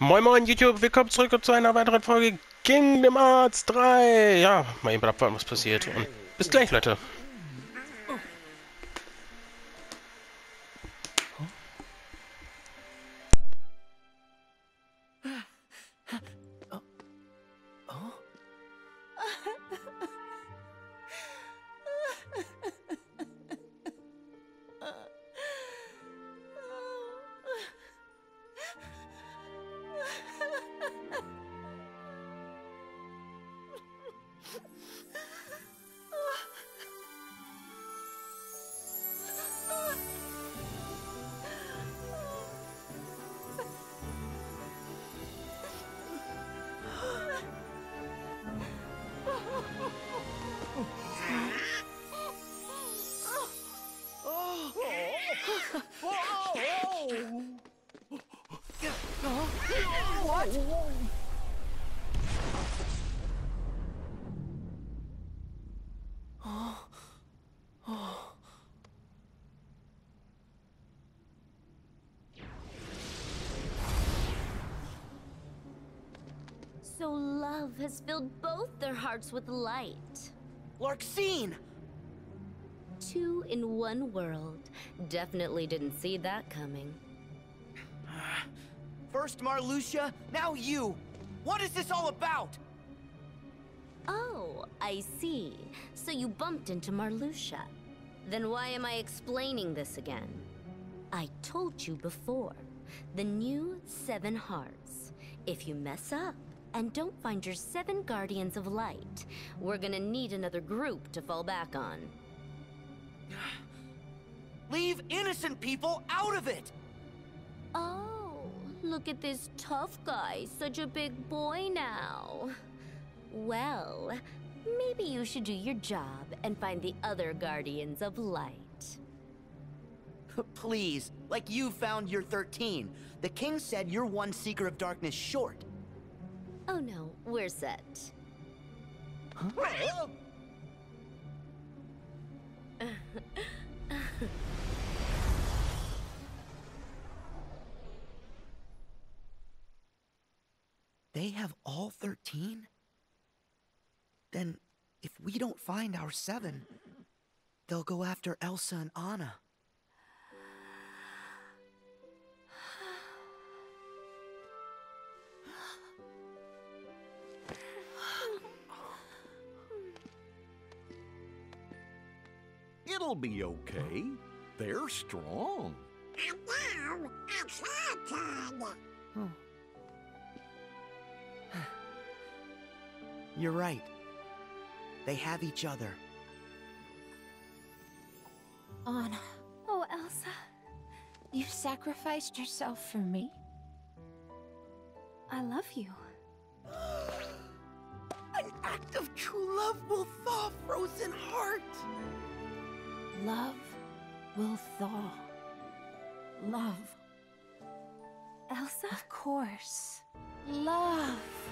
Moin Moin YouTube, willkommen zurück zu einer weiteren Folge Kingdom Hearts 3. Ja, mal eben abwarten, was passiert. Und bis gleich, Leute. So love has filled both their hearts with light. Larxene! Two in one world. Definitely didn't see that coming. First Marluxia, now you! What is this all about? Oh, I see. So you bumped into Marluxia. Then why am I explaining this again? I told you before. The new Seven Hearts. If you mess up and don't find your seven Guardians of Light, we're gonna need another group to fall back on. Leave innocent people out of it! Oh, look at this tough guy, such a big boy now. Well, maybe you should do your job and find the other Guardians of Light. Please, like you found your 13. The king said you're one Seeker of Darkness short. Oh no, we're set. Huh? They have all 13? Then, if we don't find our seven, they'll go after Elsa and Anna. It'll be okay. They're strong. And now it's your turn. You're right. They have each other. Anna. Oh, Elsa. You sacrificed yourself for me? I love you. An act of true love will thaw frozen heart. Love will thaw. Love. Elsa? Of course. Love.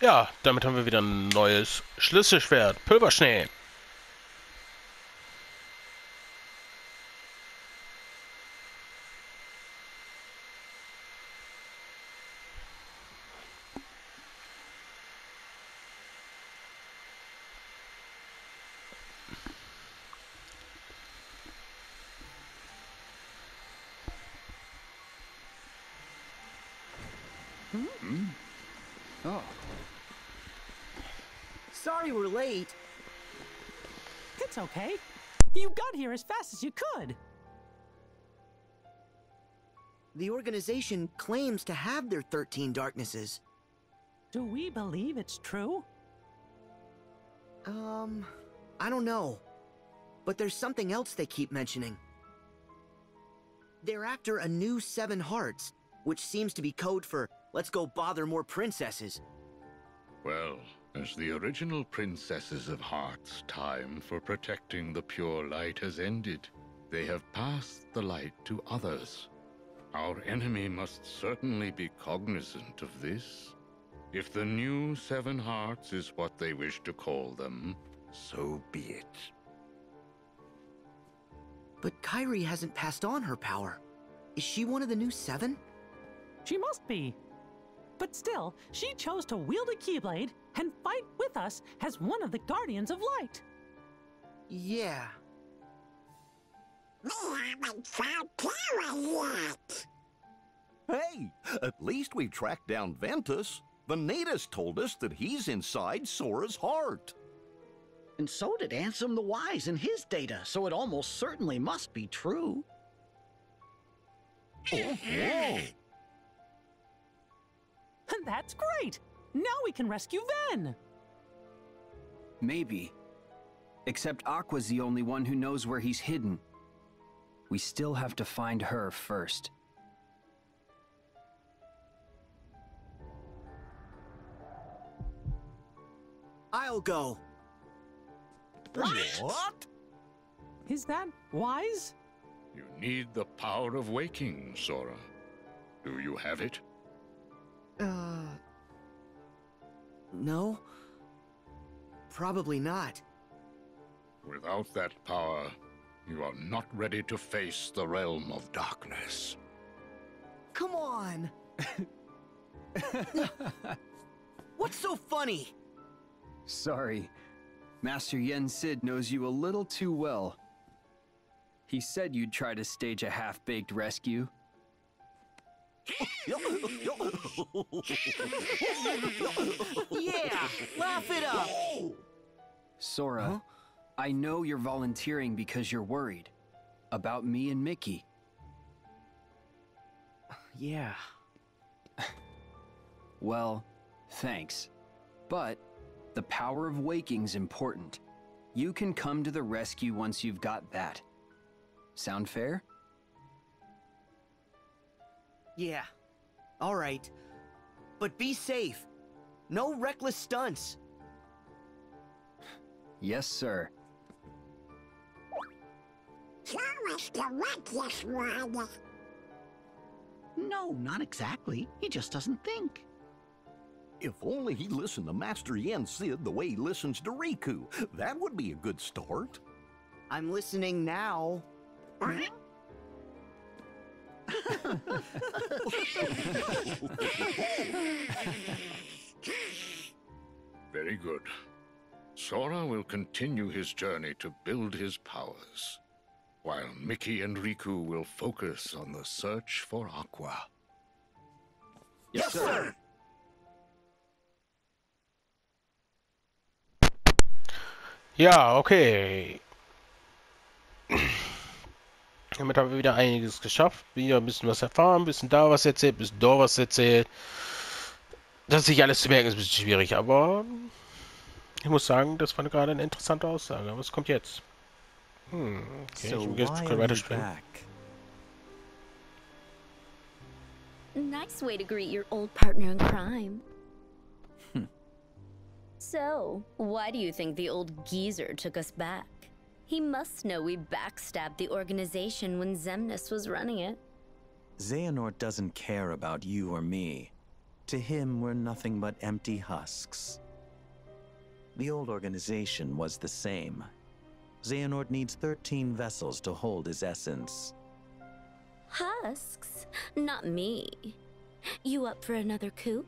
Ja, damit haben wir wieder ein neues Schlüsselschwert. Pulverschnee. Late. It's okay. You got here as fast as you could. The organization claims to have their 13 darknesses. Do we believe it's true? Um, I don't know. But there's something else they keep mentioning. They're after a new Seven Hearts, which seems to be code for let's go bother more princesses. Well, as the original princesses of Heart's time for protecting the pure light has ended, they have passed the light to others. Our enemy must certainly be cognizant of this. If the new Seven Hearts is what they wish to call them, so be it. But Kairi hasn't passed on her power. Is she one of the new Seven? She must be. But still, she chose to wield a Keyblade and fight with us as one of the Guardians of Light. Yeah. We haven't found Terra yet. Hey, at least we've tracked down Ventus. Vanitas told us that he's inside Sora's heart. And so did Ansem the Wise in his data, so it almost certainly must be true. Oh, whoa. That's great! Now we can rescue Ven! Maybe. Except Aqua's the only one who knows where he's hidden. We still have to find her first. I'll go. What? Is that wise? You need the power of waking, Sora. Do you have it? Uh. No? Probably not. Without that power, you are not ready to face the realm of darkness. Come on! What's so funny? Sorry. Master Yen Sid knows you a little too well. He said you'd try to stage a half-baked rescue. Yeah! Laugh it up! Sora, Huh? I know you're volunteering because you're worried. About me and Mickey. Yeah. Well, thanks. But the power of waking's important. You can come to the rescue once you've got that. Sound fair? Yeah. Alright. But be safe. No reckless stunts. Yes, sir. Show us the luckiest one. No, not exactly. He just doesn't think. If only he listened to Master Yen Sid the way he listens to Riku. That would be a good start. I'm listening now. Huh? Very good. Sora will continue his journey to build his powers, while Mickey and Riku will focus on the search for Aqua. Yes, sir! Ja, okay. Damit haben wir wieder einiges geschafft. Wieder ein bisschen was erfahren, ein bisschen da was erzählt, ein bisschen dort was erzählt. Das sich alles zu merken ist ein bisschen schwierig, aber ich muss sagen, das war gerade eine interessante Aussage. Was kommt jetzt? Hm, okay, so ich jetzt why können weiterspielen. back? Nice way to greet your old partner in crime. so, why do you think the old geezer took us back? He must know we backstabbed the organization when Xemnas was running it. Xehanort doesn't care about you or me. To him, we're nothing but empty husks. The old organization was the same. Xehanort needs 13 vessels to hold his essence. Husks? Not me. You up for another coup?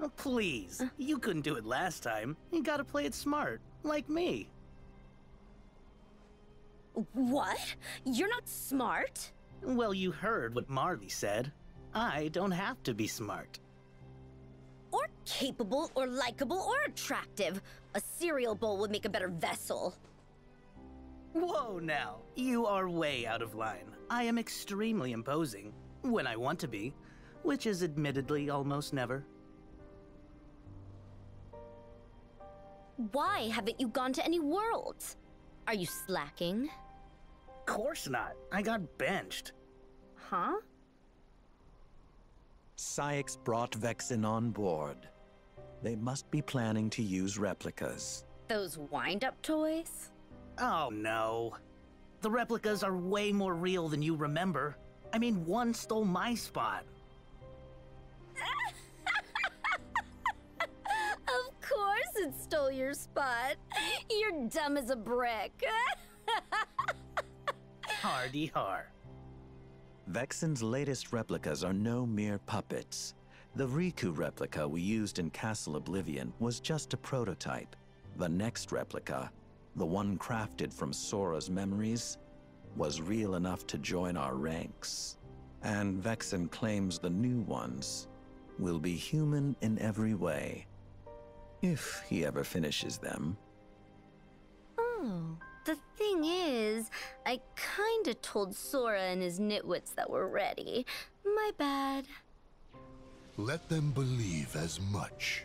Oh, please. Uh. You couldn't do it last time. You gotta play it smart, like me. What? You're not smart? Well, you heard what Marley said. I don't have to be smart. or capable, or likable, or attractive. A cereal bowl would make a better vessel. Whoa now, you are way out of line. I am extremely imposing, when I want to be, which is admittedly almost never. Why haven't you gone to any worlds? Are you slacking? Course not. I got benched. Huh? Saïx brought Vexen on board. They must be planning to use replicas. Those wind-up toys? Oh no. The replicas are way more real than you remember. I mean, one stole my spot. Course it stole your spot. You're dumb as a brick. Hardy har. Vexen's latest replicas are no mere puppets. The Riku replica we used in Castle Oblivion was just a prototype. The next replica, the one crafted from Sora's memories, was real enough to join our ranks. And Vexen claims the new ones will be human in every way. If he ever finishes them. Oh, the thing is, I kinda told Sora and his nitwits that we're ready. My bad. Let them believe as much.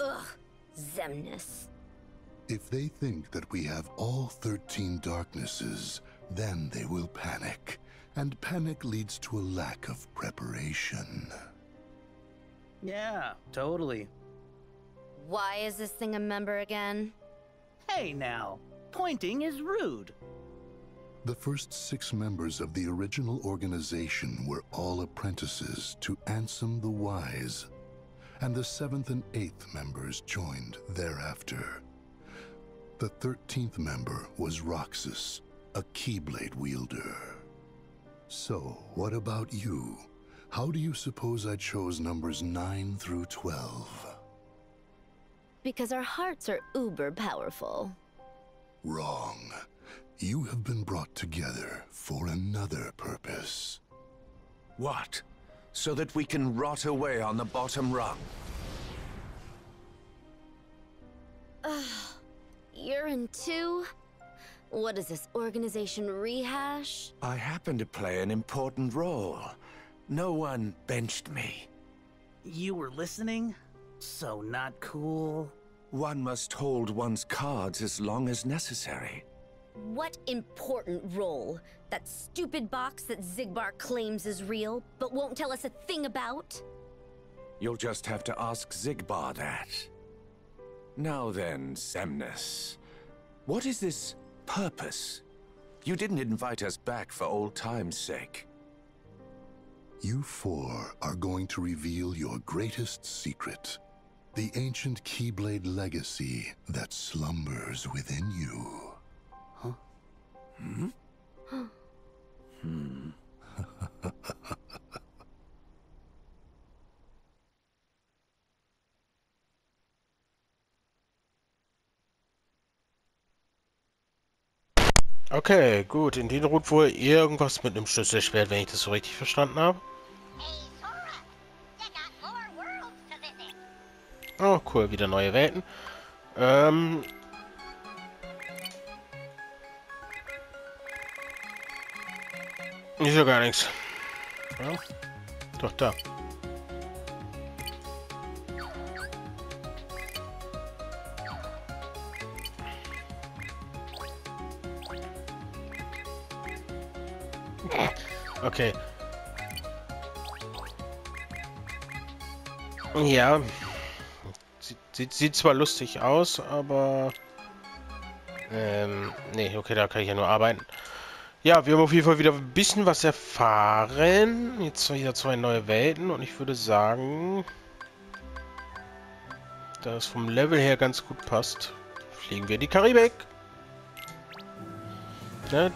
Ugh, Xemnas. If they think that we have all 13 darknesses, then they will panic. And panic leads to a lack of preparation. Yeah, totally. Why is this thing a member again? Hey now, pointing is rude. The first six members of the original organization were all apprentices to Ansem the Wise, and the seventh and eighth members joined thereafter. The thirteenth member was Roxas, a Keyblade wielder. So, what about you? How do you suppose I chose numbers 9 through 12? Because our hearts are uber powerful. Wrong. You have been brought together for another purpose. What? So that we can rot away on the bottom rung? Ugh. You're in two? What is this, organization rehash? I happen to play an important role. No one benched me. You were listening? So not cool. One must hold one's cards as long as necessary. What important role? That stupid box that Xigbar claims is real, but won't tell us a thing about? You'll just have to ask Xigbar that. Now then, Xemnas. What is this purpose? You didn't invite us back for old time's sake. You four are going to reveal your greatest secret. The ancient Keyblade legacy that slumbers within you. Huh? Hmm? hmm. Okay, gut. In den ruht wohl irgendwas mit einem Schlüsselschwert, wenn ich das so richtig verstanden habe. Oh, cool. Wieder neue Welten. Ähm... Ist ja gar nichts. Ja. Doch, da. Okay. Ja. Sieht, sieht, zwar lustig aus, aber... Ähm, nee, okay, da kann ich ja nur arbeiten. Ja, wir haben auf jeden Fall wieder ein bisschen was erfahren. Jetzt wieder zwei neue Welten und ich würde sagen, da es vom Level her ganz gut passt, fliegen wir in die Karibik. Ne?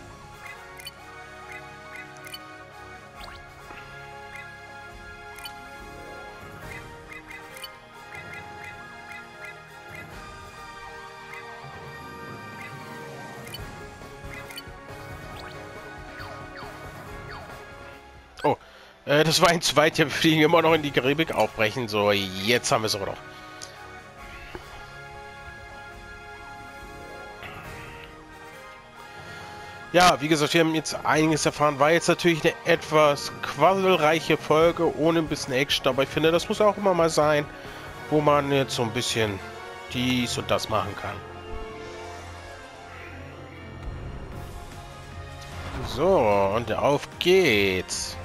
Äh, das war ein zu weit. Wir fliegen immer noch in die Karibik aufbrechen. So, jetzt haben wir es aber noch. Ja, wie gesagt, wir haben jetzt einiges erfahren. War jetzt natürlich eine etwas quasselreiche Folge, ohne ein bisschen Action. Aber ich finde, das muss auch immer mal sein, wo man jetzt so ein bisschen dies und das machen kann. So, und auf geht's.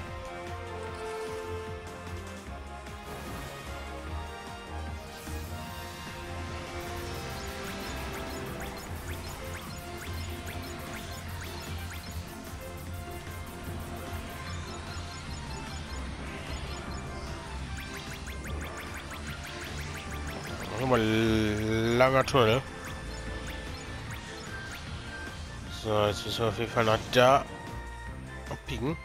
Nochmal langer Tunnel. So, jetzt müssen wir auf jeden Fall nach da abbiegen.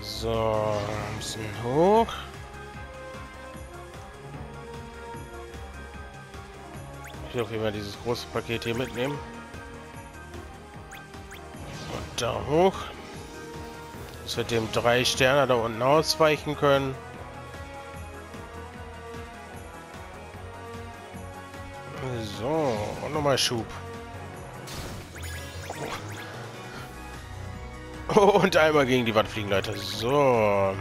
So, ein bisschen hoch. Ich will auf jeden Fall dieses große Paket hier mitnehmen. Und da hoch. Dass wir dem drei Sterne da unten ausweichen können. Nochmal Schub. Oh, und einmal gegen die Wand fliegen, Leute. So. So.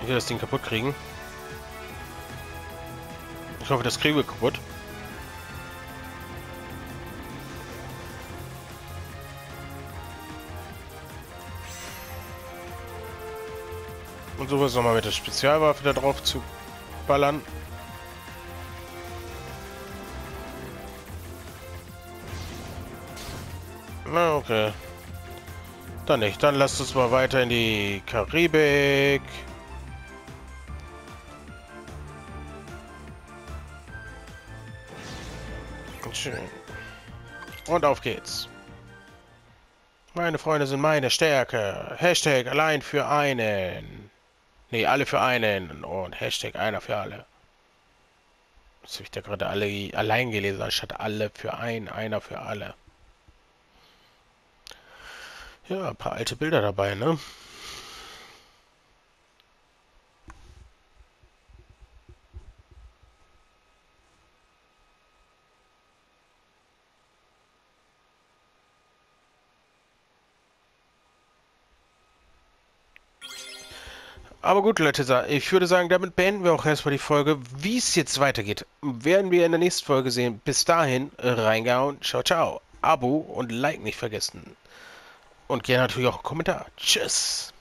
Ich will das Ding kaputt kriegen. Ich hoffe, das kriegen wir kaputt. Und so nochmal mit der Spezialwaffe da drauf zu ballern. Na, okay. Dann nicht. Dann lasst uns mal weiter in die Karibik. Schön. Und auf geht's. Meine Freunde sind meine Stärke. Hashtag allein für einen. Ne, alle für einen. Und Hashtag einer für alle. Das habe ich da gerade alle allein gelesen, anstatt alle für einen, einer für alle. Ja, ein paar alte Bilder dabei, ne? Aber gut, Leute, ich würde sagen, damit beenden wir auch erstmal die Folge. Wie es jetzt weitergeht, werden wir in der nächsten Folge sehen. Bis dahin, reingehauen, ciao, ciao. Abo und Like nicht vergessen. Und gerne natürlich auch einen Kommentar. Tschüss.